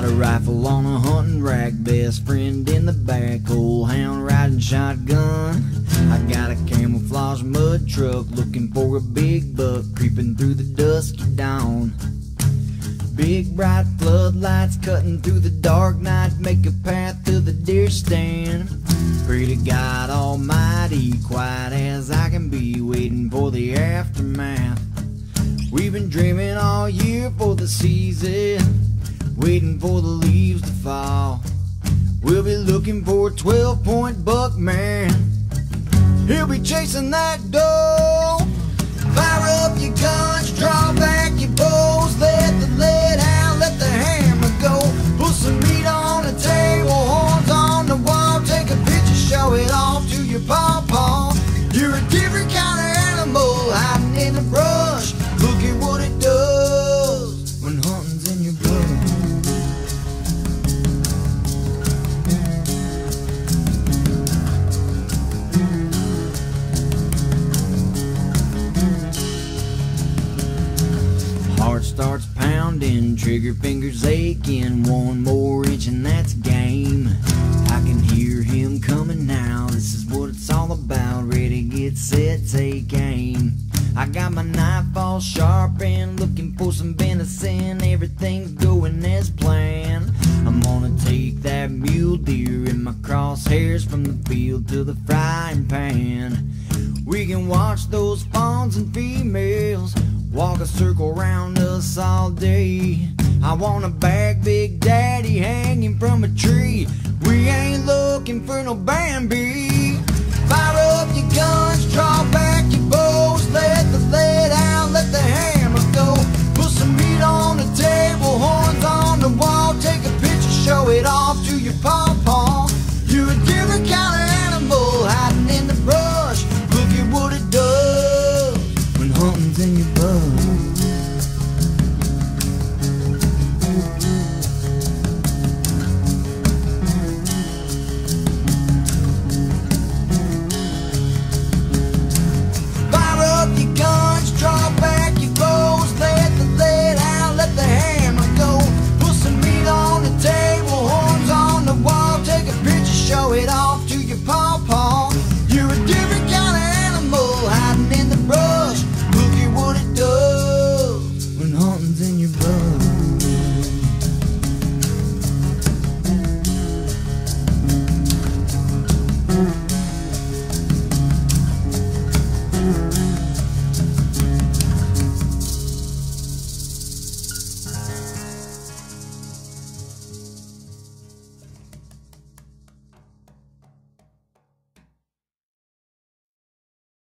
got a rifle on a hunting rack, best friend in the back, old hound riding shotgun. I got a camouflage mud truck looking for a big buck creeping through the dusky dawn. Big bright floodlights cutting through the dark night make a path to the deer stand. Pray to God Almighty, quiet as I can be, waiting for the aftermath. We've been dreaming all year for the season, waiting for the leaves to fall. We'll be looking for a 12 point buck man. He'll be chasing that doe. Fire up your guns, trigger fingers aching. One more inch and that's game. I can hear him coming now. This is what it's all about. Ready, get set, take aim. I got my knife all sharp and looking for some venison. Everything's going as planned. I'm gonna take that mule deer in my crosshairs from the field to the frying pan. We can watch those fawns and females walk a circle round us all day. I want a bag Big Daddy hanging from a tree. We ain't looking for no Bambi. When love.